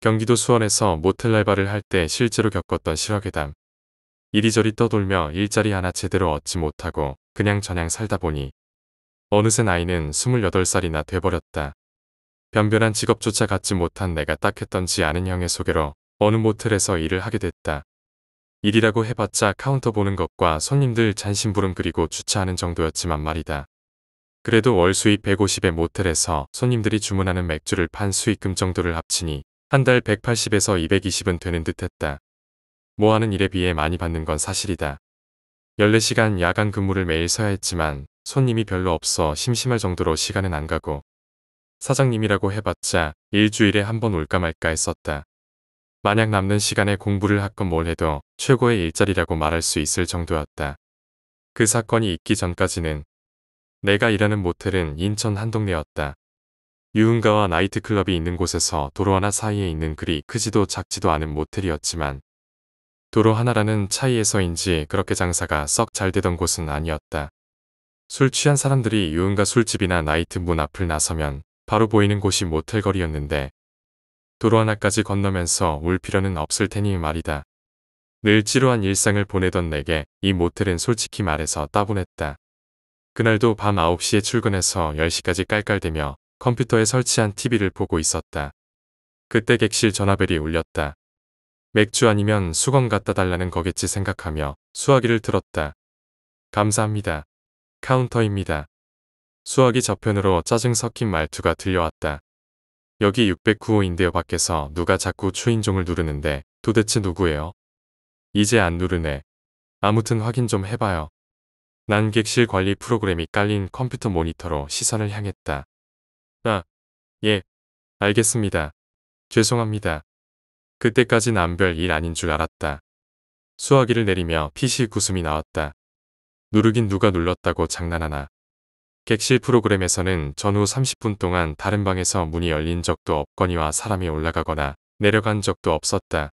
경기도 수원에서 모텔 알바를 할 때 실제로 겪었던 실화괴담. 이리저리 떠돌며 일자리 하나 제대로 얻지 못하고 그냥 저냥 살다 보니 어느새 나이는 28살이나 돼버렸다. 변변한 직업조차 갖지 못한 내가 딱했던지 아는 형의 소개로 어느 모텔에서 일을 하게 됐다. 일이라고 해봤자 카운터 보는 것과 손님들 잔심부름 그리고 주차하는 정도였지만 말이다. 그래도 월 수입 150의 모텔에서 손님들이 주문하는 맥주를 판 수익금 정도를 합치니 한 달 180에서 220은 되는 듯 했다. 뭐 하는 일에 비해 많이 받는 건 사실이다. 14시간 야간 근무를 매일 서야 했지만 손님이 별로 없어 심심할 정도로 시간은 안 가고 사장님이라고 해봤자 일주일에 한 번 올까 말까 했었다. 만약 남는 시간에 공부를 하건 뭘 해도 최고의 일자리라고 말할 수 있을 정도였다. 그 사건이 있기 전까지는 내가 일하는 모텔은 인천 한 동네였다. 유흥가와 나이트클럽이 있는 곳에서 도로 하나 사이에 있는 그리 크지도 작지도 않은 모텔이었지만 도로 하나라는 차이에서인지 그렇게 장사가 썩 잘 되던 곳은 아니었다. 술 취한 사람들이 유흥가 술집이나 나이트 문 앞을 나서면 바로 보이는 곳이 모텔 거리였는데 도로 하나까지 건너면서 울 필요는 없을 테니 말이다. 늘 지루한 일상을 보내던 내게 이 모텔은 솔직히 말해서 따분했다. 그날도 밤 9시에 출근해서 10시까지 깔깔대며 컴퓨터에 설치한 TV를 보고 있었다. 그때 객실 전화벨이 울렸다. 맥주 아니면 수건 갖다 달라는 거겠지 생각하며 수화기를 들었다. 감사합니다. 카운터입니다. 수화기 저편으로 짜증 섞인 말투가 들려왔다. 여기 609호인데요 밖에서 누가 자꾸 초인종을 누르는데 도대체 누구예요? 이제 안 누르네. 아무튼 확인 좀 해봐요. 난 객실 관리 프로그램이 깔린 컴퓨터 모니터로 시선을 향했다. 아, 예, 알겠습니다. 죄송합니다. 그때까지 남별 일 아닌 줄 알았다. 수화기를 내리며 PC 구숨이 나왔다. 누르긴 누가 눌렀다고 장난하나. 객실 프로그램에서는 전후 30분 동안 다른 방에서 문이 열린 적도 없거니와 사람이 올라가거나 내려간 적도 없었다.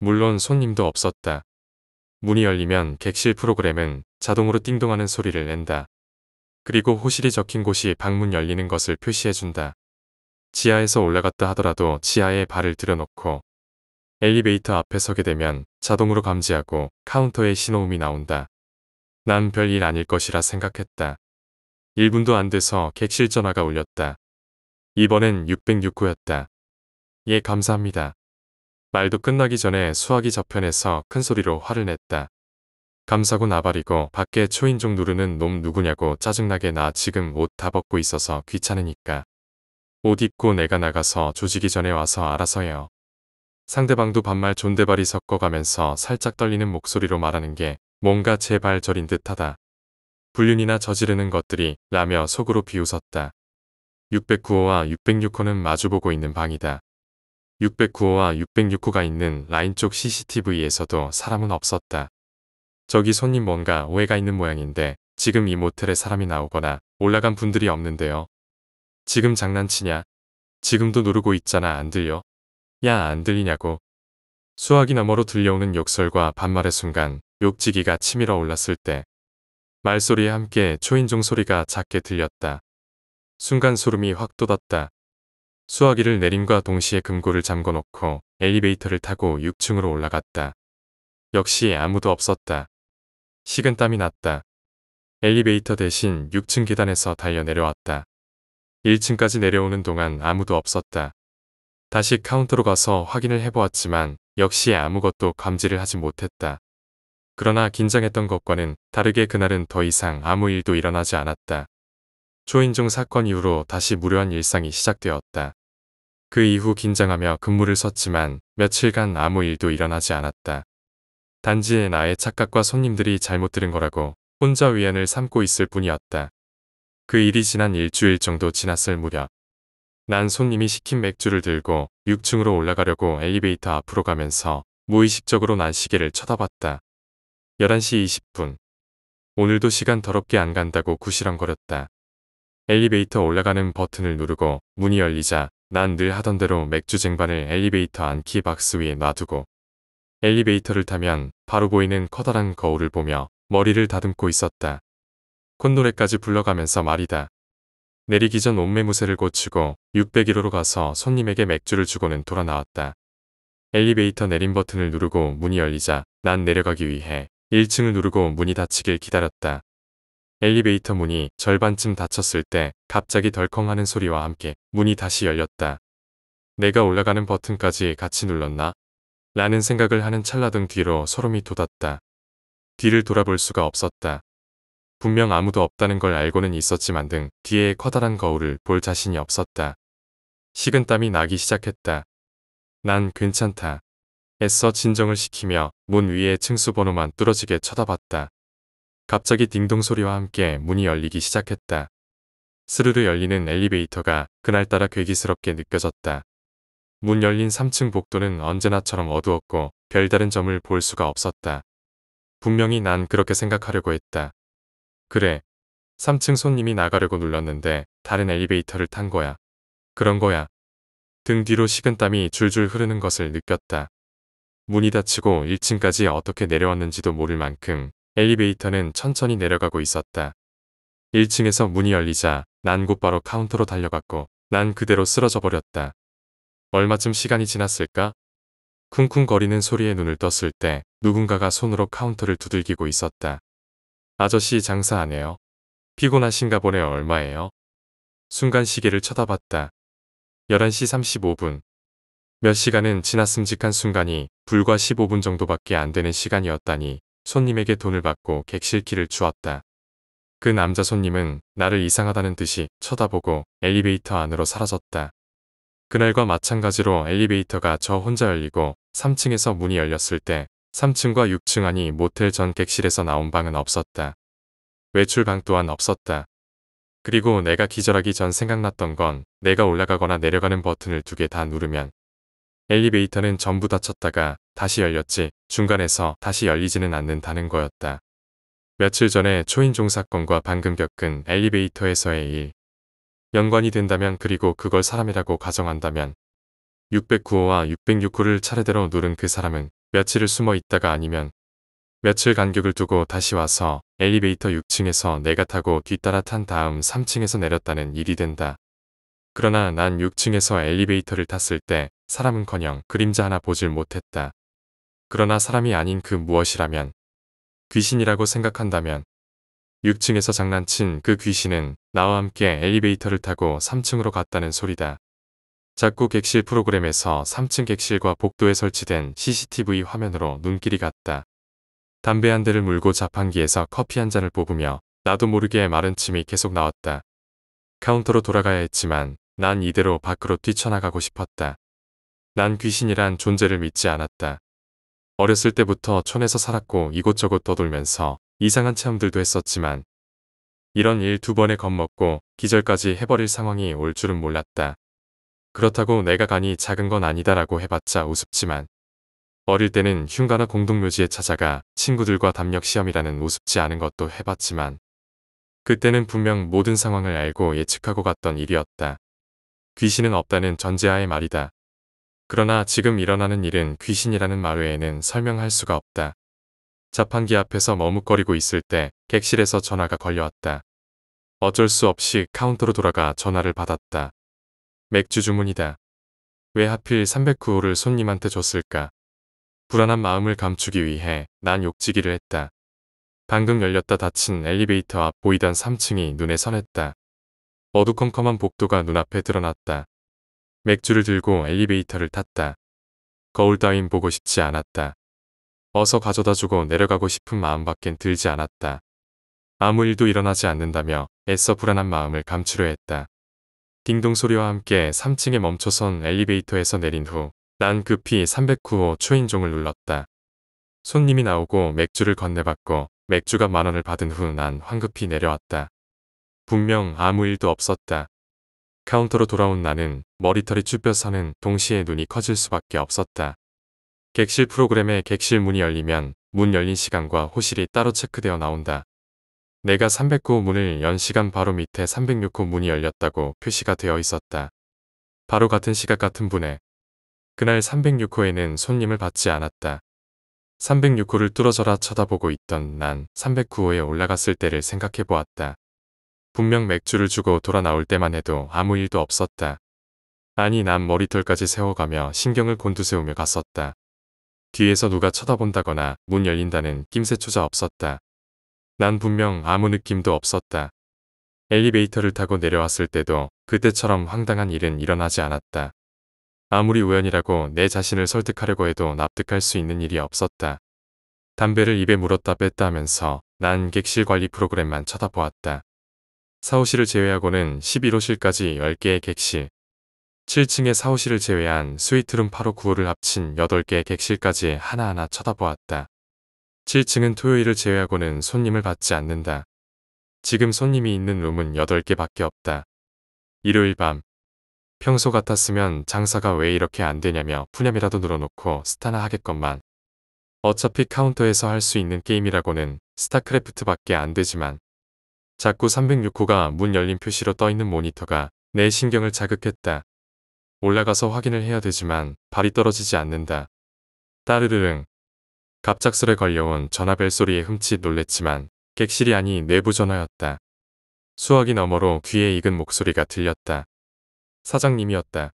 물론 손님도 없었다. 문이 열리면 객실 프로그램은 자동으로 띵동하는 소리를 낸다. 그리고 호실이 적힌 곳이 방문 열리는 것을 표시해준다. 지하에서 올라갔다 하더라도 지하에 발을 들여놓고 엘리베이터 앞에 서게 되면 자동으로 감지하고 카운터에 신호음이 나온다. 난 별일 아닐 것이라 생각했다. 1분도 안 돼서 객실 전화가 울렸다. 이번엔 606호였다. 예, 감사합니다. 말도 끝나기 전에 수화기 저편에서 큰 소리로 화를 냈다. 감사고 나발이고 밖에 초인종 누르는 놈 누구냐고 짜증나게 나 지금 옷 다 벗고 있어서 귀찮으니까. 옷 입고 내가 나가서 조지기 전에 와서 알아서 해요. 상대방도 반말 존대발이 섞어가면서 살짝 떨리는 목소리로 말하는 게 뭔가 제발 저린 듯하다. 불륜이나 저지르는 것들이 라며 속으로 비웃었다. 609호와 606호는 마주보고 있는 방이다. 609호와 606호가 있는 라인 쪽 CCTV에서도 사람은 없었다. 저기 손님 뭔가 오해가 있는 모양인데 지금 이 모텔에 사람이 나오거나 올라간 분들이 없는데요. 지금 장난치냐? 지금도 누르고 있잖아 안 들려? 야 안 들리냐고. 수화기 너머로 들려오는 욕설과 반말의 순간 욕지기가 치밀어 올랐을 때 말소리에 함께 초인종 소리가 작게 들렸다. 순간 소름이 확 돋았다. 수화기를 내림과 동시에 금고를 잠궈놓고 엘리베이터를 타고 6층으로 올라갔다. 역시 아무도 없었다. 식은 땀이 났다. 엘리베이터 대신 6층 계단에서 달려 내려왔다. 1층까지 내려오는 동안 아무도 없었다. 다시 카운터로 가서 확인을 해보았지만 역시 아무것도 감지를 하지 못했다. 그러나 긴장했던 것과는 다르게 그날은 더 이상 아무 일도 일어나지 않았다. 초인종 사건 이후로 다시 무료한 일상이 시작되었다. 그 이후 긴장하며 근무를 섰지만 며칠간 아무 일도 일어나지 않았다. 단지 나의 착각과 손님들이 잘못 들은 거라고 혼자 위안을 삼고 있을 뿐이었다. 그 일이 지난 일주일 정도 지났을 무렵 난 손님이 시킨 맥주를 들고 6층으로 올라가려고 엘리베이터 앞으로 가면서 무의식적으로 난 시계를 쳐다봤다. 11시 20분. 오늘도 시간 더럽게 안 간다고 구시렁거렸다. 엘리베이터 올라가는 버튼을 누르고 문이 열리자 난 늘 하던 대로 맥주 쟁반을 엘리베이터 안 키 박스 위에 놔두고 엘리베이터를 타면 바로 보이는 커다란 거울을 보며 머리를 다듬고 있었다. 콧노래까지 불러가면서 말이다. 내리기 전 옷매무새를 고치고 601호로 가서 손님에게 맥주를 주고는 돌아 나왔다. 엘리베이터 내림 버튼을 누르고 문이 열리자 난 내려가기 위해 1층을 누르고 문이 닫히길 기다렸다. 엘리베이터 문이 절반쯤 닫혔을 때 갑자기 덜컹하는 소리와 함께 문이 다시 열렸다. 내가 올라가는 버튼까지 같이 눌렀나? 라는 생각을 하는 찰나등 뒤로 소름이 돋았다. 뒤를 돌아볼 수가 없었다. 분명 아무도 없다는 걸 알고는 있었지만 등 뒤에 커다란 거울을 볼 자신이 없었다. 식은땀이 나기 시작했다. 난 괜찮다. 애써 진정을 시키며 문 위에 층수 번호만 뚫어지게 쳐다봤다. 갑자기 딩동 소리와 함께 문이 열리기 시작했다. 스르르 열리는 엘리베이터가 그날따라 괴기스럽게 느껴졌다. 문 열린 3층 복도는 언제나처럼 어두웠고 별다른 점을 볼 수가 없었다. 분명히 난 그렇게 생각하려고 했다. 그래. 3층 손님이 나가려고 눌렀는데 다른 엘리베이터를 탄 거야. 그런 거야. 등 뒤로 식은땀이 줄줄 흐르는 것을 느꼈다. 문이 닫히고 1층까지 어떻게 내려왔는지도 모를 만큼 엘리베이터는 천천히 내려가고 있었다. 1층에서 문이 열리자 난 곧바로 카운터로 달려갔고 난 그대로 쓰러져 버렸다. 얼마쯤 시간이 지났을까? 쿵쿵거리는 소리에 눈을 떴을 때 누군가가 손으로 카운터를 두들기고 있었다. 아저씨 장사 안 해요? 피곤하신가 보네 얼마예요? 순간 시계를 쳐다봤다. 11시 35분. 몇 시간은 지났음직한 순간이 불과 15분 정도밖에 안 되는 시간이었다니 손님에게 돈을 받고 객실키를 주었다. 그 남자 손님은 나를 이상하다는 듯이 쳐다보고 엘리베이터 안으로 사라졌다. 그날과 마찬가지로 엘리베이터가 저 혼자 열리고 3층에서 문이 열렸을 때 3층과 6층 안이 모텔 전 객실에서 나온 방은 없었다. 외출방 또한 없었다. 그리고 내가 기절하기 전 생각났던 건 내가 올라가거나 내려가는 버튼을 두 개 다 누르면 엘리베이터는 전부 닫혔다가 다시 열렸지 중간에서 다시 열리지는 않는다는 거였다. 며칠 전에 초인종 사건과 방금 겪은 엘리베이터에서의 일. 연관이 된다면 그리고 그걸 사람이라고 가정한다면 609호와 606호를 차례대로 누른 그 사람은 며칠을 숨어 있다가 아니면 며칠 간격을 두고 다시 와서 엘리베이터 6층에서 내가 타고 뒤따라 탄 다음 3층에서 내렸다는 일이 된다. 그러나 난 6층에서 엘리베이터를 탔을 때 사람은커녕 그림자 하나 보질 못했다. 그러나 사람이 아닌 그 무엇이라면 귀신이라고 생각한다면 6층에서 장난친 그 귀신은 나와 함께 엘리베이터를 타고 3층으로 갔다는 소리다. 자꾸 객실 프로그램에서 3층 객실과 복도에 설치된 CCTV 화면으로 눈길이 갔다. 담배 한 대를 물고 자판기에서 커피 한 잔을 뽑으며 나도 모르게 마른 침이 계속 나왔다. 카운터로 돌아가야 했지만 난 이대로 밖으로 뛰쳐나가고 싶었다. 난 귀신이란 존재를 믿지 않았다. 어렸을 때부터 촌에서 살았고 이곳저곳 떠돌면서 이상한 체험들도 했었지만 이런 일 두 번에 겁먹고 기절까지 해버릴 상황이 올 줄은 몰랐다. 그렇다고 내가 간이 작은 건 아니다라고 해봤자 우습지만 어릴 때는 흉가나 공동묘지에 찾아가 친구들과 담력 시험이라는 우습지 않은 것도 해봤지만 그때는 분명 모든 상황을 알고 예측하고 갔던 일이었다. 귀신은 없다는 전제하의 말이다. 그러나 지금 일어나는 일은 귀신이라는 말 외에는 설명할 수가 없다. 자판기 앞에서 머뭇거리고 있을 때 객실에서 전화가 걸려왔다. 어쩔 수 없이 카운터로 돌아가 전화를 받았다. 맥주 주문이다. 왜 하필 309호를 손님한테 줬을까? 불안한 마음을 감추기 위해 난 욕지기를 했다. 방금 열렸다 닫힌 엘리베이터 앞 보이던 3층이 눈에 선했다. 어두컴컴한 복도가 눈앞에 드러났다. 맥주를 들고 엘리베이터를 탔다. 거울 따윈 보고 싶지 않았다. 어서 가져다 주고 내려가고 싶은 마음밖엔 들지 않았다. 아무 일도 일어나지 않는다며 애써 불안한 마음을 감추려 했다. 딩동 소리와 함께 3층에 멈춰선 엘리베이터에서 내린 후 난 급히 309호 초인종을 눌렀다. 손님이 나오고 맥주를 건네받고 맥주값 만원을 받은 후 난 황급히 내려왔다. 분명 아무 일도 없었다. 카운터로 돌아온 나는 머리털이 쭈뼛서는 동시에 눈이 커질 수밖에 없었다. 객실 프로그램에 객실 문이 열리면 문 열린 시간과 호실이 따로 체크되어 나온다. 내가 309호 문을 연 시간 바로 밑에 306호 문이 열렸다고 표시가 되어 있었다. 바로 같은 시각 같은 분에 그날 306호에는 손님을 받지 않았다. 306호를 뚫어져라 쳐다보고 있던 난 309호에 올라갔을 때를 생각해 보았다. 분명 맥주를 주고 돌아 나올 때만 해도 아무 일도 없었다. 아니 난 머리털까지 세워가며 신경을 곤두세우며 갔었다. 뒤에서 누가 쳐다본다거나 문 열린다는 낌새초자 없었다. 난 분명 아무 느낌도 없었다. 엘리베이터를 타고 내려왔을 때도 그때처럼 황당한 일은 일어나지 않았다. 아무리 우연이라고 내 자신을 설득하려고 해도 납득할 수 있는 일이 없었다. 담배를 입에 물었다 뺐다 하면서 난 객실 관리 프로그램만 쳐다보았다. 사호실을 제외하고는 11호실까지 10개의 객실, 7층의 사호실을 제외한 스위트룸 8호 9호를 합친 8개의 객실까지 하나하나 쳐다보았다. 7층은 토요일을 제외하고는 손님을 받지 않는다. 지금 손님이 있는 룸은 8개밖에 없다. 일요일 밤. 평소 같았으면 장사가 왜 이렇게 안 되냐며 푸념이라도 늘어놓고 스타나 하겠건만. 어차피 카운터에서 할 수 있는 게임이라고는 스타크래프트밖에 안 되지만 자꾸 306호가 문 열린 표시로 떠있는 모니터가 내 신경을 자극했다. 올라가서 확인을 해야 되지만 발이 떨어지지 않는다. 따르르릉. 갑작스레 걸려온 전화벨 소리에 흠칫 놀랬지만 객실이 아니 내부 전화였다. 수화기 너머로 귀에 익은 목소리가 들렸다. 사장님이었다.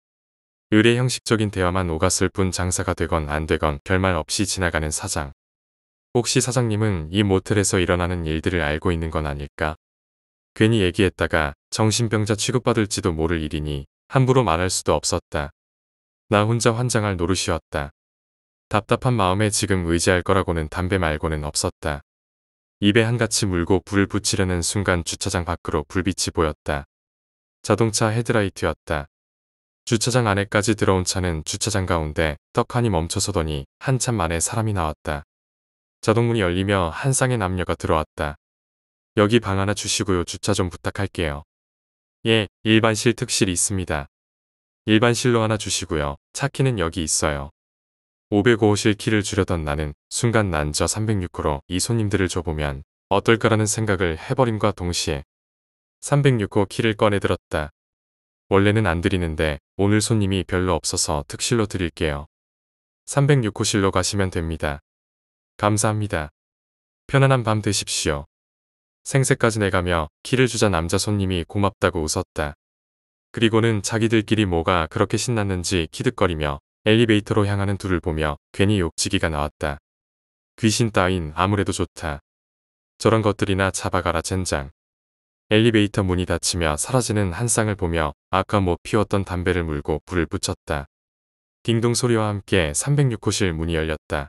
의뢰 형식적인 대화만 오갔을 뿐 장사가 되건 안 되건 별말 없이 지나가는 사장. 혹시 사장님은 이 모텔에서 일어나는 일들을 알고 있는 건 아닐까? 괜히 얘기했다가 정신병자 취급받을지도 모를 일이니 함부로 말할 수도 없었다. 나 혼자 환장할 노릇이었다. 답답한 마음에 지금 의지할 거라고는 담배 말고는 없었다. 입에 한같이 물고 불을 붙이려는 순간 주차장 밖으로 불빛이 보였다. 자동차 헤드라이트였다. 주차장 안에까지 들어온 차는 주차장 가운데 떡하니 멈춰서더니 한참 만에 사람이 나왔다. 자동문이 열리며 한 쌍의 남녀가 들어왔다. 여기 방 하나 주시고요. 주차 좀 부탁할게요. 예, 일반실 특실이 있습니다. 일반실로 하나 주시고요. 차 키는 여기 있어요. 505실 키를 주려던 나는 순간 난저 306호로 이 손님들을 줘보면 어떨까라는 생각을 해버림과 동시에 306호 키를 꺼내들었다. 원래는 안 드리는데 오늘 손님이 별로 없어서 특실로 드릴게요. 306호실로 가시면 됩니다. 감사합니다. 편안한 밤 되십시오. 생색까지 내가며 키를 주자 남자 손님이 고맙다고 웃었다. 그리고는 자기들끼리 뭐가 그렇게 신났는지 키득거리며 엘리베이터로 향하는 둘을 보며 괜히 욕지기가 나왔다. 귀신 따윈 아무래도 좋다. 저런 것들이나 잡아가라 젠장. 엘리베이터 문이 닫히며 사라지는 한 쌍을 보며 아까 못 피웠던 담배를 물고 불을 붙였다. 딩동 소리와 함께 306호실 문이 열렸다.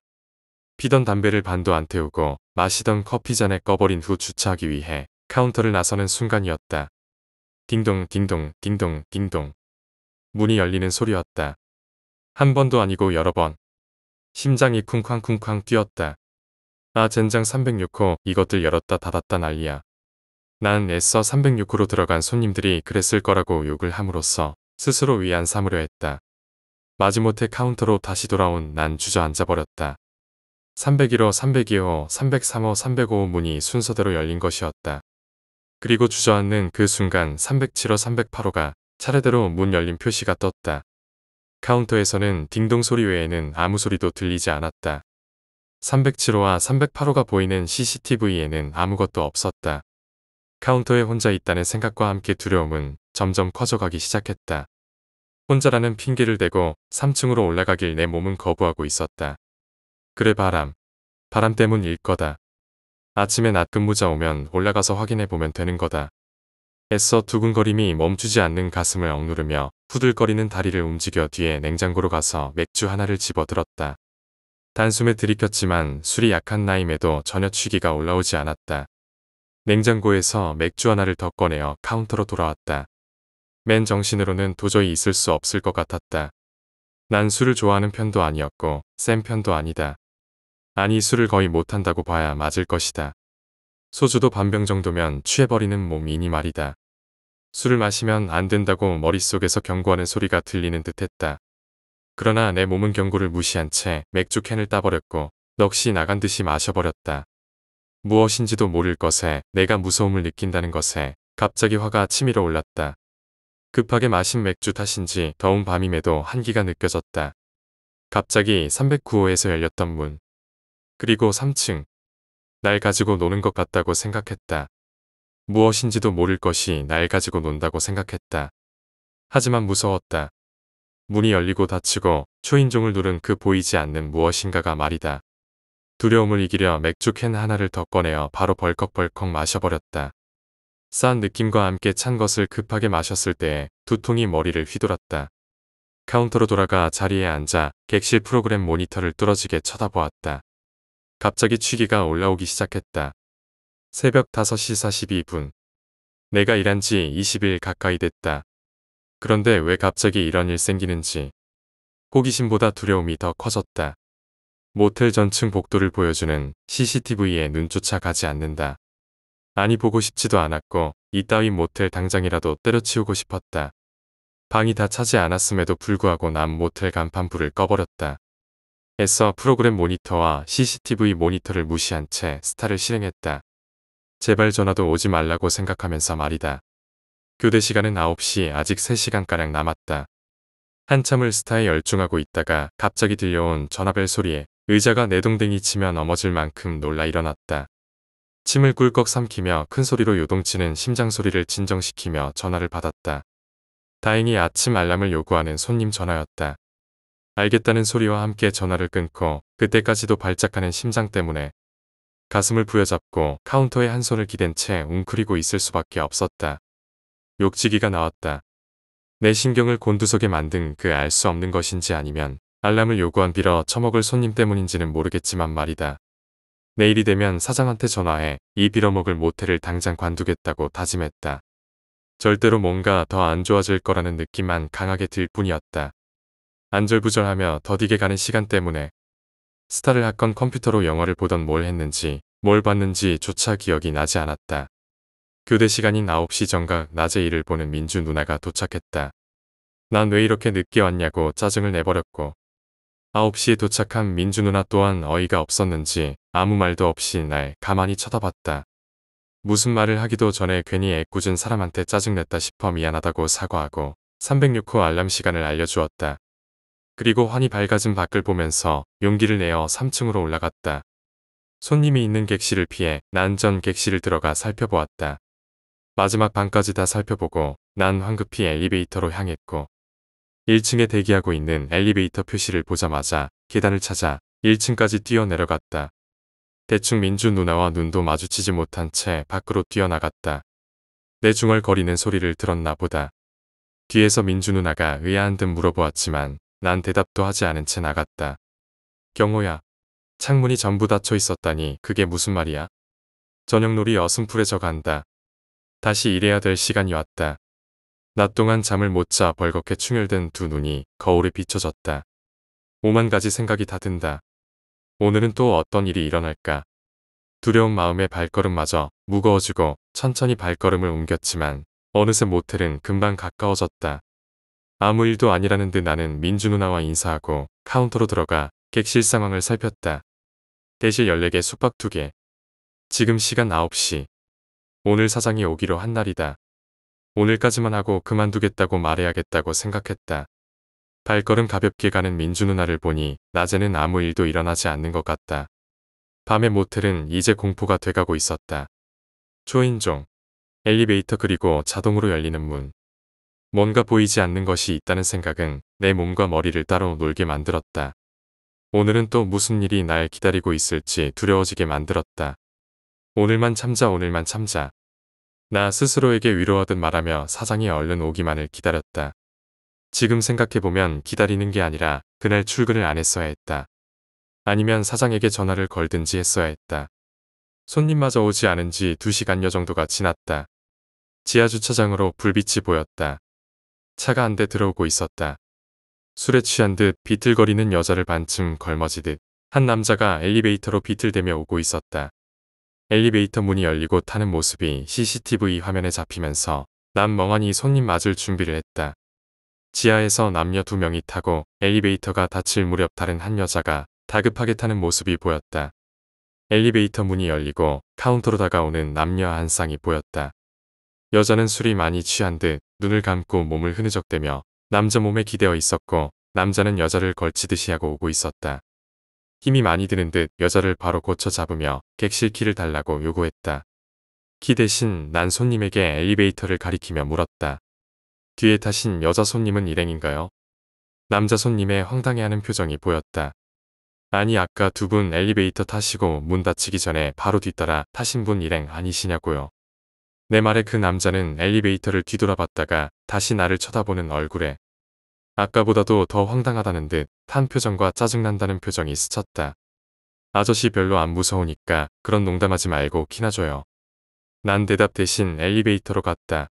피던 담배를 반도 안 태우고 마시던 커피잔에 꺼버린 후 주차하기 위해 카운터를 나서는 순간이었다. 딩동 딩동 딩동 딩동 문이 열리는 소리였다. 한 번도 아니고 여러 번. 심장이 쿵쾅쿵쾅 뛰었다. 아 젠장 306호 이것들 열었다 닫았다 난리야. 난 애써 306호로 들어간 손님들이 그랬을 거라고 욕을 함으로써 스스로 위안 삼으려 했다. 마지못해 카운터로 다시 돌아온 난 주저앉아 버렸다. 301호, 302호, 303호, 305호 문이 순서대로 열린 것이었다. 그리고 주저앉는 그 순간 307호, 308호가 차례대로 문 열린 표시가 떴다. 카운터에서는 딩동 소리 외에는 아무 소리도 들리지 않았다. 307호와 308호가 보이는 CCTV에는 아무것도 없었다. 카운터에 혼자 있다는 생각과 함께 두려움은 점점 커져가기 시작했다. 혼자라는 핑계를 대고 3층으로 올라가길 내 몸은 거부하고 있었다. 그래 바람. 바람 때문일 거다. 아침에 낮 근무자 오면 올라가서 확인해 보면 되는 거다. 애써 두근거림이 멈추지 않는 가슴을 억누르며 후들거리는 다리를 움직여 뒤에 냉장고로 가서 맥주 하나를 집어들었다. 단숨에 들이켰지만 술이 약한 나임에도 전혀 취기가 올라오지 않았다. 냉장고에서 맥주 하나를 더 꺼내어 카운터로 돌아왔다. 맨 정신으로는 도저히 있을 수 없을 것 같았다. 난 술을 좋아하는 편도 아니었고 센 편도 아니다. 아니 술을 거의 못한다고 봐야 맞을 것이다. 소주도 반병 정도면 취해버리는 몸이니 말이다. 술을 마시면 안 된다고 머릿속에서 경고하는 소리가 들리는 듯 했다. 그러나 내 몸은 경고를 무시한 채 맥주 캔을 따버렸고 넋이 나간 듯이 마셔버렸다. 무엇인지도 모를 것에 내가 무서움을 느낀다는 것에 갑자기 화가 치밀어 올랐다. 급하게 마신 맥주 탓인지 더운 밤임에도 한기가 느껴졌다. 갑자기 309호에서 열렸던 문. 그리고 3층. 날 가지고 노는 것 같다고 생각했다. 무엇인지도 모를 것이 날 가지고 논다고 생각했다. 하지만 무서웠다. 문이 열리고 닫히고 초인종을 누른 그 보이지 않는 무엇인가가 말이다. 두려움을 이기려 맥주 캔 하나를 더 꺼내어 바로 벌컥벌컥 마셔버렸다. 싼 느낌과 함께 찬 것을 급하게 마셨을 때에 두통이 머리를 휘돌았다. 카운터로 돌아가 자리에 앉아 객실 프로그램 모니터를 뚫어지게 쳐다보았다. 갑자기 취기가 올라오기 시작했다. 새벽 5시 42분. 내가 일한 지 20일 가까이 됐다. 그런데 왜 갑자기 이런 일 생기는지 호기심보다 두려움이 더 커졌다. 모텔 전층 복도를 보여주는 CCTV에 눈조차 가지 않는다. 아니 보고 싶지도 않았고 이따위 모텔 당장이라도 때려치우고 싶었다. 방이 다 차지 않았음에도 불구하고 난 모텔 간판 불을 꺼버렸다. 애써 프로그램 모니터와 CCTV 모니터를 무시한 채 스타를 실행했다. 제발 전화도 오지 말라고 생각하면서 말이다. 교대 시간은 9시 아직 3시간가량 남았다. 한참을 스타에 열중하고 있다가 갑자기 들려온 전화벨 소리에 의자가 내동댕이 치며 넘어질 만큼 놀라 일어났다. 침을 꿀꺽 삼키며 큰 소리로 요동치는 심장 소리를 진정시키며 전화를 받았다. 다행히 아침 알람을 요구하는 손님 전화였다. 알겠다는 소리와 함께 전화를 끊고 그때까지도 발작하는 심장 때문에 가슴을 부여잡고 카운터에 한 손을 기댄 채 웅크리고 있을 수밖에 없었다. 욕지기가 나왔다. 내 신경을 곤두서게 만든 그 알 수 없는 것인지 아니면 알람을 요구한 빌어 처먹을 손님 때문인지는 모르겠지만 말이다. 내일이 되면 사장한테 전화해 이 빌어먹을 모텔을 당장 관두겠다고 다짐했다. 절대로 뭔가 더 안 좋아질 거라는 느낌만 강하게 들 뿐이었다. 안절부절하며 더디게 가는 시간 때문에 스타를 학건 컴퓨터로 영화를 보던 뭘 했는지 뭘 봤는지 조차 기억이 나지 않았다. 교대 시간인 9시 정각 낮에 일을 보는 민주 누나가 도착했다. 난 왜 이렇게 늦게 왔냐고 짜증을 내버렸고 9시에 도착한 민주 누나 또한 어이가 없었는지 아무 말도 없이 날 가만히 쳐다봤다. 무슨 말을 하기도 전에 괜히 애꿎은 사람한테 짜증냈다 싶어 미안하다고 사과하고 306호 알람 시간을 알려주었다. 그리고 환히 밝아진 밖을 보면서 용기를 내어 3층으로 올라갔다. 손님이 있는 객실을 피해 난전 객실을 들어가 살펴보았다. 마지막 방까지 다 살펴보고 난 황급히 엘리베이터로 향했고 1층에 대기하고 있는 엘리베이터 표시를 보자마자 계단을 찾아 1층까지 뛰어 내려갔다. 대충 민주 누나와 눈도 마주치지 못한 채 밖으로 뛰어나갔다. 내 중얼거리는 소리를 들었나 보다. 뒤에서 민주 누나가 의아한 듯 물어보았지만 난 대답도 하지 않은 채 나갔다. 경호야. 창문이 전부 닫혀 있었다니 그게 무슨 말이야? 저녁놀이 어슴풀에져 간다. 다시 일해야 될 시간이 왔다. 낮 동안 잠을 못 자 벌겋게 충혈된 두 눈이 거울에 비춰졌다. 오만 가지 생각이 다 든다. 오늘은 또 어떤 일이 일어날까? 두려운 마음에 발걸음마저 무거워지고 천천히 발걸음을 옮겼지만 어느새 모텔은 금방 가까워졌다. 아무 일도 아니라는 듯 나는 민주 누나와 인사하고 카운터로 들어가 객실 상황을 살폈다. 대실 14개 숙박 2개. 지금 시간 9시. 오늘 사장이 오기로 한 날이다. 오늘까지만 하고 그만두겠다고 말해야겠다고 생각했다. 발걸음 가볍게 가는 민주 누나를 보니 낮에는 아무 일도 일어나지 않는 것 같다. 밤의 모텔은 이제 공포가 돼가고 있었다. 초인종, 엘리베이터 그리고 자동으로 열리는 문. 뭔가 보이지 않는 것이 있다는 생각은 내 몸과 머리를 따로 놀게 만들었다. 오늘은 또 무슨 일이 날 기다리고 있을지 두려워지게 만들었다. 오늘만 참자 오늘만 참자. 나 스스로에게 위로하듯 말하며 사장이 얼른 오기만을 기다렸다. 지금 생각해보면 기다리는 게 아니라 그날 출근을 안 했어야 했다. 아니면 사장에게 전화를 걸든지 했어야 했다. 손님마저 오지 않은 지 2시간여 정도가 지났다. 지하주차장으로 불빛이 보였다. 차가 한 대 들어오고 있었다. 술에 취한 듯 비틀거리는 여자를 반쯤 걸머지듯 한 남자가 엘리베이터로 비틀대며 오고 있었다. 엘리베이터 문이 열리고 타는 모습이 CCTV 화면에 잡히면서 난 멍하니 손님 맞을 준비를 했다. 지하에서 남녀 두 명이 타고 엘리베이터가 닫힐 무렵 다른 한 여자가 다급하게 타는 모습이 보였다. 엘리베이터 문이 열리고 카운터로 다가오는 남녀 한 쌍이 보였다. 여자는 술이 많이 취한 듯 눈을 감고 몸을 흐느적대며 남자 몸에 기대어 있었고 남자는 여자를 걸치듯이 하고 오고 있었다. 힘이 많이 드는 듯 여자를 바로 고쳐 잡으며 객실 키를 달라고 요구했다. 키 대신 난 손님에게 엘리베이터를 가리키며 물었다. 뒤에 타신 여자 손님은 일행인가요? 남자 손님의 황당해하는 표정이 보였다. 아니 아까 두 분 엘리베이터 타시고 문 닫히기 전에 바로 뒤따라 타신 분 일행 아니시냐고요. 내 말에 그 남자는 엘리베이터를 뒤돌아봤다가 다시 나를 쳐다보는 얼굴에 아까보다도 더 황당하다는 듯 탄 표정과 짜증난다는 표정이 스쳤다. 아저씨 별로 안 무서우니까 그런 농담하지 말고 키나 줘요. 난 대답 대신 엘리베이터로 갔다.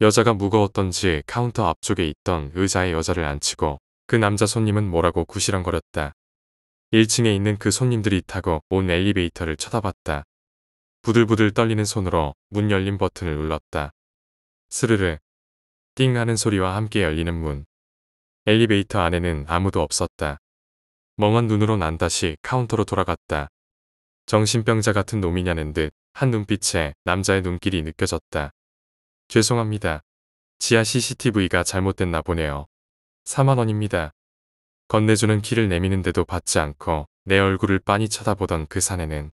여자가 무거웠던지 카운터 앞쪽에 있던 의자에 여자를 앉히고 그 남자 손님은 뭐라고 구시렁거렸다. 1층에 있는 그 손님들이 타고 온 엘리베이터를 쳐다봤다. 부들부들 떨리는 손으로 문 열린 버튼을 눌렀다. 스르르 띵 하는 소리와 함께 열리는 문. 엘리베이터 안에는 아무도 없었다. 멍한 눈으로 난 다시 카운터로 돌아갔다. 정신병자 같은 놈이냐는 듯 한 눈빛에 남자의 눈길이 느껴졌다. 죄송합니다. 지하 CCTV가 잘못됐나 보네요. 4만원입니다. 건네주는 키를 내미는데도 받지 않고 내 얼굴을 빤히 쳐다보던 그 사내는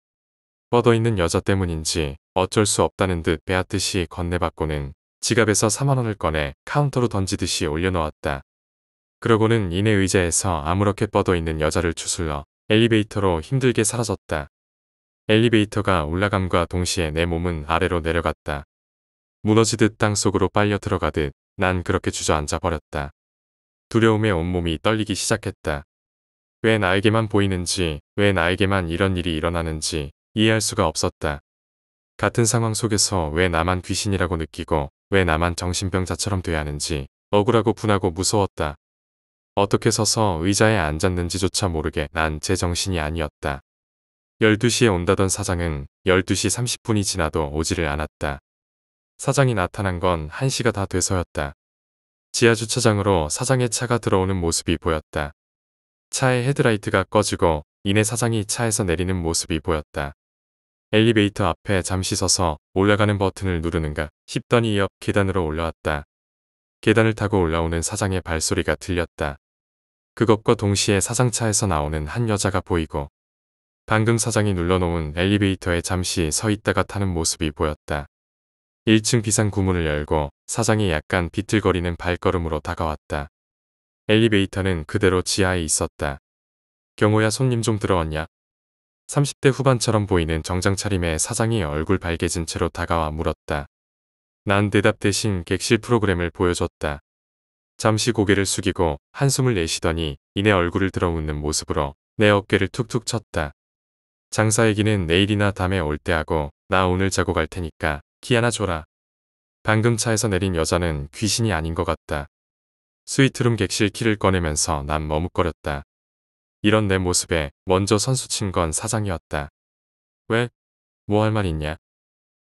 뻗어있는 여자 때문인지 어쩔 수 없다는 듯 빼앗듯이 건네받고는 지갑에서 4만원을 꺼내 카운터로 던지듯이 올려놓았다. 그러고는 이내 의자에서 아무렇게 뻗어있는 여자를 추슬러 엘리베이터로 힘들게 사라졌다. 엘리베이터가 올라감과 동시에 내 몸은 아래로 내려갔다. 무너지듯 땅속으로 빨려 들어가듯 난 그렇게 주저앉아 버렸다. 두려움에 온몸이 떨리기 시작했다. 왜 나에게만 보이는지, 왜 나에게만 이런 일이 일어나는지 이해할 수가 없었다. 같은 상황 속에서 왜 나만 귀신이라고 느끼고 왜 나만 정신병자처럼 돼야 하는지 억울하고 분하고 무서웠다. 어떻게 서서 의자에 앉았는지조차 모르게 난 제 정신이 아니었다. 12시에 온다던 사장은 12시 30분이 지나도 오지를 않았다. 사장이 나타난 건 1시가 다 돼서였다. 지하 주차장으로 사장의 차가 들어오는 모습이 보였다. 차의 헤드라이트가 꺼지고 이내 사장이 차에서 내리는 모습이 보였다. 엘리베이터 앞에 잠시 서서 올라가는 버튼을 누르는가 싶더니 옆 계단으로 올라왔다. 계단을 타고 올라오는 사장의 발소리가 들렸다. 그것과 동시에 사장차에서 나오는 한 여자가 보이고 방금 사장이 눌러놓은 엘리베이터에 잠시 서 있다가 타는 모습이 보였다. 1층 비상 구문을 열고 사장이 약간 비틀거리는 발걸음으로 다가왔다. 엘리베이터는 그대로 지하에 있었다. 경호야 손님 좀 들어왔냐? 30대 후반처럼 보이는 정장 차림의 사장이 얼굴 발개진 채로 다가와 물었다. 난 대답 대신 객실 프로그램을 보여줬다. 잠시 고개를 숙이고 한숨을 내쉬더니 이내 얼굴을 들어 웃는 모습으로 내 어깨를 툭툭 쳤다. 장사 얘기는 내일이나 다음에 올 때 하고 나 오늘 자고 갈 테니까 키 하나 줘라. 방금 차에서 내린 여자는 귀신이 아닌 것 같다. 스위트룸 객실 키를 꺼내면서 난 머뭇거렸다. 이런 내 모습에 먼저 선수 친 건 사장이었다. 왜? 뭐 할 말 있냐?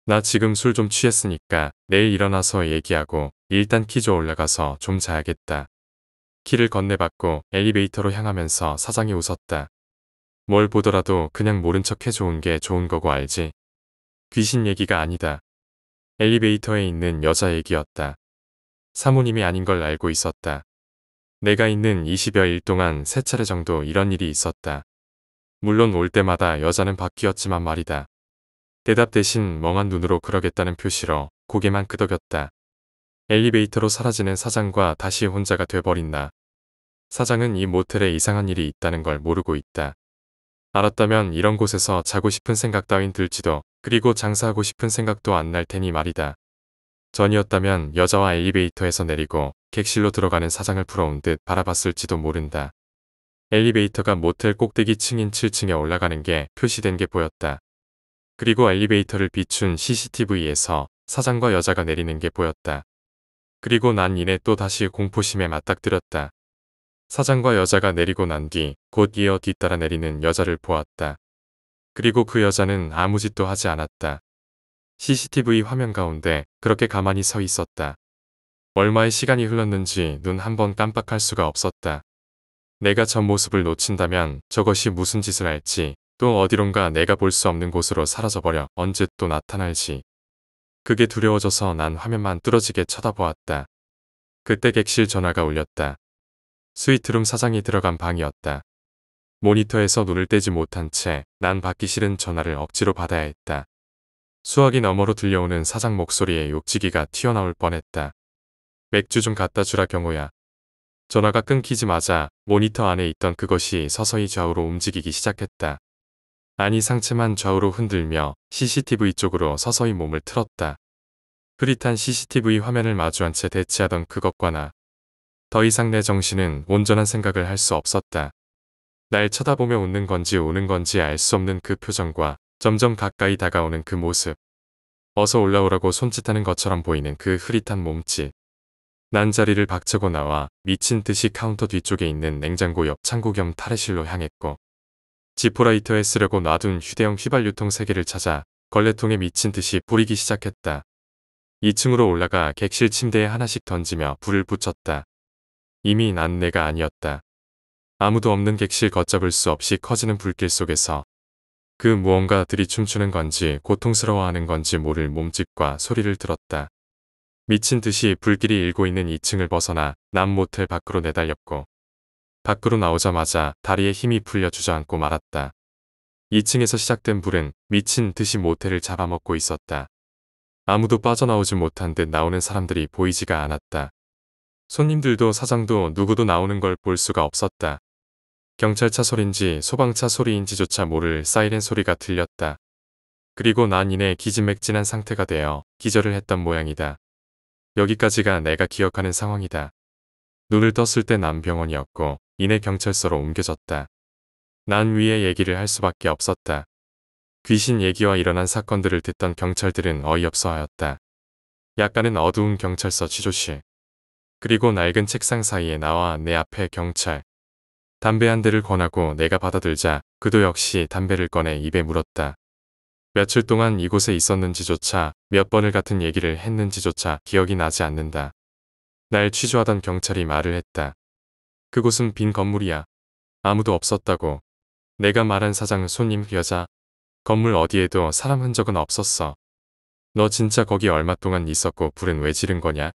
나 지금 술 좀 취했으니까 내일 일어나서 얘기하고 일단 키조 올라가서 좀 자야겠다. 키를 건네받고 엘리베이터로 향하면서 사장이 웃었다. 뭘 보더라도 그냥 모른 척 해좋은 게 좋은 거고 알지. 귀신 얘기가 아니다. 엘리베이터에 있는 여자 얘기였다. 사모님이 아닌 걸 알고 있었다. 내가 있는 20여일 동안 세 차례 정도 이런 일이 있었다. 물론 올 때마다 여자는 바뀌었지만 말이다. 대답 대신 멍한 눈으로 그러겠다는 표시로 고개만 끄덕였다. 엘리베이터로 사라지는 사장과 다시 혼자가 돼버린 나. 사장은 이 모텔에 이상한 일이 있다는 걸 모르고 있다. 알았다면 이런 곳에서 자고 싶은 생각 따윈 들지도 그리고 장사하고 싶은 생각도 안 날 테니 말이다. 전이었다면 여자와 엘리베이터에서 내리고 객실로 들어가는 사장을 풀어온 듯 바라봤을지도 모른다. 엘리베이터가 모텔 꼭대기 층인 7층에 올라가는 게 표시된 게 보였다. 그리고 엘리베이터를 비춘 CCTV에서 사장과 여자가 내리는 게 보였다. 그리고 난 이내 또 다시 공포심에 맞닥뜨렸다. 사장과 여자가 내리고 난 뒤 곧 이어 뒤따라 내리는 여자를 보았다. 그리고 그 여자는 아무 짓도 하지 않았다. CCTV 화면 가운데 그렇게 가만히 서 있었다. 얼마의 시간이 흘렀는지 눈 한 번 깜빡할 수가 없었다. 내가 전 모습을 놓친다면 저것이 무슨 짓을 할지 또 어디론가 내가 볼 수 없는 곳으로 사라져버려 언제 또 나타날지. 그게 두려워져서 난 화면만 뚫어지게 쳐다보았다. 그때 객실 전화가 울렸다. 스위트룸 사장이 들어간 방이었다. 모니터에서 눈을 떼지 못한 채 난 받기 싫은 전화를 억지로 받아야 했다. 수화기 너머로 들려오는 사장 목소리에 욕지기가 튀어나올 뻔했다. 맥주 좀 갖다 주라 경호야. 전화가 끊기자마자 모니터 안에 있던 그것이 서서히 좌우로 움직이기 시작했다. 아니 상체만 좌우로 흔들며 CCTV 쪽으로 서서히 몸을 틀었다. 흐릿한 CCTV 화면을 마주한 채 대치하던 그것과 나. 더 이상 내 정신은 온전한 생각을 할 수 없었다. 날 쳐다보며 웃는 건지 우는 건지 알 수 없는 그 표정과 점점 가까이 다가오는 그 모습. 어서 올라오라고 손짓하는 것처럼 보이는 그 흐릿한 몸짓. 난 자리를 박차고 나와 미친 듯이 카운터 뒤쪽에 있는 냉장고 옆 창고 겸 탈의실로 향했고 지포라이터에 쓰려고 놔둔 휴대용 휘발유통 3개를 찾아 걸레통에 미친 듯이 뿌리기 시작했다. 2층으로 올라가 객실 침대에 하나씩 던지며 불을 붙였다. 이미 난 내가 아니었다. 아무도 없는 객실 걷잡을 수 없이 커지는 불길 속에서 그 무언가 들이 춤추는 건지 고통스러워하는 건지 모를 몸짓과 소리를 들었다. 미친 듯이 불길이 일고 있는 2층을 벗어나 남 모텔 밖으로 내달렸고 밖으로 나오자마자 다리에 힘이 풀려 주저앉고 말았다. 2층에서 시작된 불은 미친 듯이 모텔을 잡아먹고 있었다. 아무도 빠져나오지 못한 듯 나오는 사람들이 보이지가 않았다. 손님들도 사장도 누구도 나오는 걸 볼 수가 없었다. 경찰차 소린지 소방차 소리인지조차 모를 사이렌 소리가 들렸다. 그리고 난 이내 기진맥진한 상태가 되어 기절을 했던 모양이다. 여기까지가 내가 기억하는 상황이다. 눈을 떴을 때 난 병원이었고 이내 경찰서로 옮겨졌다. 난 위에 얘기를 할 수밖에 없었다. 귀신 얘기와 일어난 사건들을 듣던 경찰들은 어이없어 하였다. 약간은 어두운 경찰서 취조실. 그리고 낡은 책상 사이에 나와 내 앞에 경찰. 담배 한 대를 권하고 내가 받아들자 그도 역시 담배를 꺼내 입에 물었다. 며칠 동안 이곳에 있었는지조차 몇 번을 같은 얘기를 했는지조차 기억이 나지 않는다. 날 취조하던 경찰이 말을 했다. 그곳은 빈 건물이야. 아무도 없었다고. 내가 말한 사장 손님 여자. 건물 어디에도 사람 흔적은 없었어. 너 진짜 거기 얼마 동안 있었고 불은 왜 지른 거냐?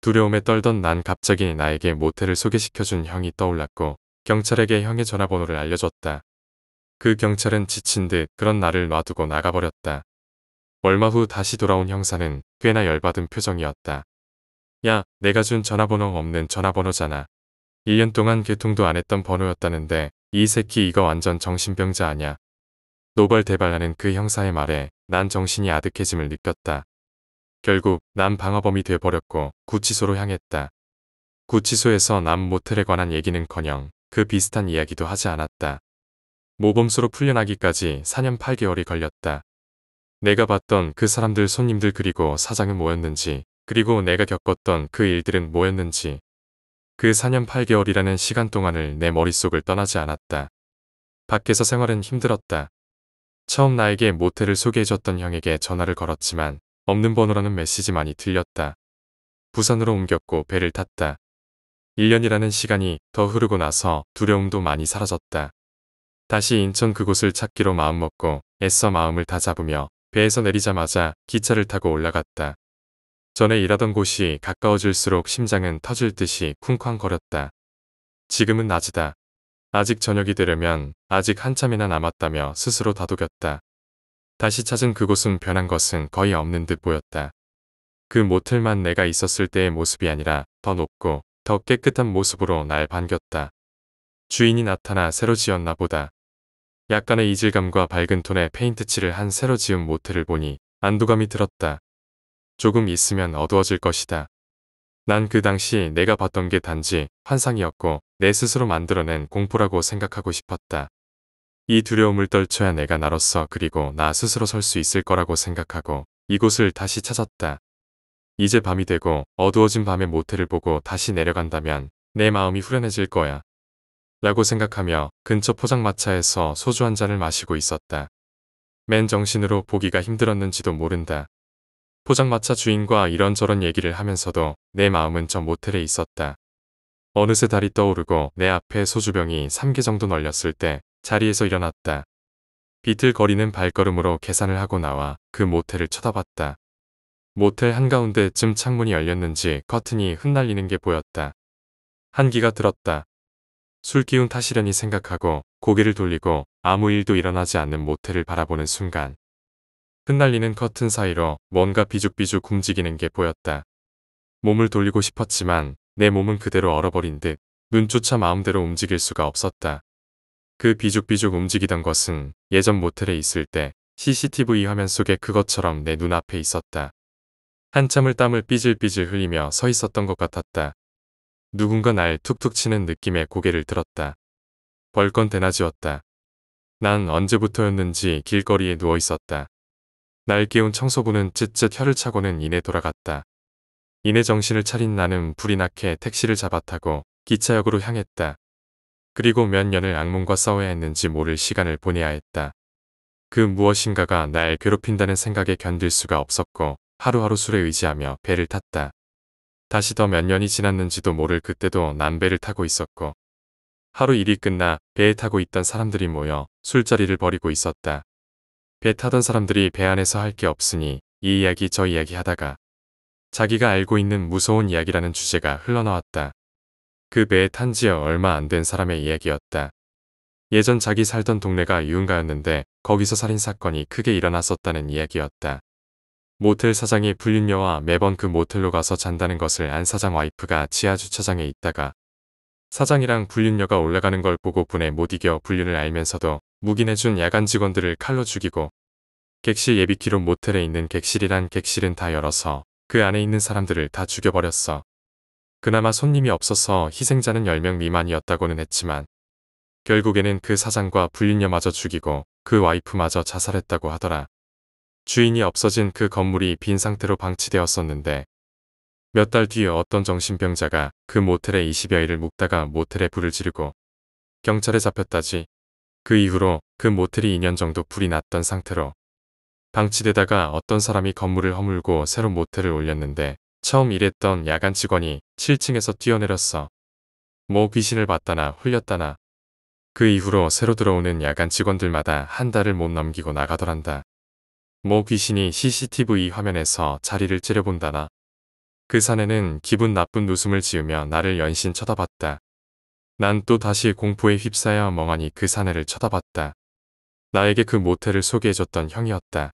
두려움에 떨던 난 갑자기 나에게 모텔을 소개시켜준 형이 떠올랐고 경찰에게 형의 전화번호를 알려줬다. 그 경찰은 지친 듯 그런 나를 놔두고 나가버렸다. 얼마 후 다시 돌아온 형사는 꽤나 열받은 표정이었다. 야, 내가 준 전화번호 없는 전화번호잖아. 1년 동안 개통도 안 했던 번호였다는데 이 새끼 이거 완전 정신병자 아냐. 노발대발하는 그 형사의 말에 난 정신이 아득해짐을 느꼈다. 결국 난 방어범이 돼버렸고 구치소로 향했다. 구치소에서 남 모텔에 관한 얘기는커녕 그 비슷한 이야기도 하지 않았다. 모범수로 풀려나기까지 4년 8개월이 걸렸다. 내가 봤던 그 사람들 손님들 그리고 사장은 뭐였는지 그리고 내가 겪었던 그 일들은 뭐였는지 그 4년 8개월이라는 시간 동안을 내 머릿속을 떠나지 않았다. 밖에서 생활은 힘들었다. 처음 나에게 모텔을 소개해줬던 형에게 전화를 걸었지만 없는 번호라는 메시지만이 들렸다. 부산으로 옮겼고 배를 탔다. 1년이라는 시간이 더 흐르고 나서 두려움도 많이 사라졌다. 다시 인천 그곳을 찾기로 마음먹고 애써 마음을 다잡으며 배에서 내리자마자 기차를 타고 올라갔다. 전에 일하던 곳이 가까워질수록 심장은 터질 듯이 쿵쾅거렸다. 지금은 낮이다. 아직 저녁이 되려면 아직 한참이나 남았다며 스스로 다독였다. 다시 찾은 그곳은 변한 것은 거의 없는 듯 보였다. 그 모텔만 내가 있었을 때의 모습이 아니라 더 높고 더 깨끗한 모습으로 날 반겼다. 주인이 나타나 새로 지었나 보다. 약간의 이질감과 밝은 톤의 페인트칠을 한 새로 지은 모텔을 보니 안도감이 들었다. 조금 있으면 어두워질 것이다. 난 그 당시 내가 봤던 게 단지 환상이었고 내 스스로 만들어낸 공포라고 생각하고 싶었다. 이 두려움을 떨쳐야 내가 나로서 그리고 나 스스로 설 수 있을 거라고 생각하고 이곳을 다시 찾았다. 이제 밤이 되고 어두워진 밤에 모텔을 보고 다시 내려간다면 내 마음이 후련해질 거야. 라고 생각하며 근처 포장마차에서 소주 한 잔을 마시고 있었다. 맨 정신으로 보기가 힘들었는지도 모른다. 포장마차 주인과 이런저런 얘기를 하면서도 내 마음은 저 모텔에 있었다. 어느새 달이 떠오르고 내 앞에 소주병이 3개 정도 널렸을 때 자리에서 일어났다. 비틀거리는 발걸음으로 계산을 하고 나와 그 모텔을 쳐다봤다. 모텔 한가운데쯤 창문이 열렸는지 커튼이 흩날리는 게 보였다. 한기가 들었다. 술 기운 탓이려니 생각하고 고개를 돌리고 아무 일도 일어나지 않는 모텔을 바라보는 순간 흩날리는 커튼 사이로 뭔가 비죽비죽 움직이는 게 보였다. 몸을 돌리고 싶었지만 내 몸은 그대로 얼어버린 듯 눈조차 마음대로 움직일 수가 없었다. 그 비죽비죽 움직이던 것은 예전 모텔에 있을 때 CCTV 화면 속에 그것처럼 내 눈앞에 있었다. 한참을 땀을 삐질삐질 흘리며 서 있었던 것 같았다. 누군가 날 툭툭 치는 느낌에 고개를 들었다. 벌건 대낮이었다. 난 언제부터였는지 길거리에 누워 있었다. 날 깨운 청소부는 쯧쯧 혀를 차고는 이내 돌아갔다. 이내 정신을 차린 나는 불이 나게 택시를 잡아타고 기차역으로 향했다. 그리고 몇 년을 악몽과 싸워야 했는지 모를 시간을 보내야 했다. 그 무엇인가가 날 괴롭힌다는 생각에 견딜 수가 없었고 하루하루 술에 의지하며 배를 탔다. 다시 더 몇 년이 지났는지도 모를 그때도 난 배를 타고 있었고 하루 일이 끝나 배에 타고 있던 사람들이 모여 술자리를 벌이고 있었다. 배 타던 사람들이 배 안에서 할 게 없으니 이 이야기 저 이야기 하다가 자기가 알고 있는 무서운 이야기라는 주제가 흘러나왔다. 그 배에 탄 지 얼마 안 된 사람의 이야기였다. 예전 자기 살던 동네가 유흥가였는데 거기서 살인사건이 크게 일어났었다는 이야기였다. 모텔 사장이 불륜녀와 매번 그 모텔로 가서 잔다는 것을 안 사장 와이프가 지하 주차장에 있다가 사장이랑 불륜녀가 올라가는 걸 보고 분에 못 이겨 불륜을 알면서도 묵인해준 야간 직원들을 칼로 죽이고 객실 예비키로 모텔에 있는 객실이란 객실은 다 열어서 그 안에 있는 사람들을 다 죽여버렸어. 그나마 손님이 없어서 희생자는 10명 미만이었다고는 했지만 결국에는 그 사장과 불륜녀마저 죽이고 그 와이프마저 자살했다고 하더라. 주인이 없어진 그 건물이 빈 상태로 방치되었었는데 몇 달 뒤에 어떤 정신병자가 그 모텔에 20여일을 묵다가 모텔에 불을 지르고 경찰에 잡혔다지. 그 이후로 그 모텔이 2년 정도 불이 났던 상태로 방치되다가 어떤 사람이 건물을 허물고 새로 모텔을 올렸는데 처음 일했던 야간 직원이 7층에서 뛰어내렸어. 뭐 귀신을 봤다나 홀렸다나. 그 이후로 새로 들어오는 야간 직원들마다 한 달을 못 넘기고 나가더란다. 뭐 귀신이 CCTV 화면에서 자리를 째려본다나. 그 사내는 기분 나쁜 웃음을 지으며 나를 연신 쳐다봤다. 난 또 다시 공포에 휩싸여 멍하니 그 사내를 쳐다봤다. 나에게 그 모텔을 소개해줬던 형이었다.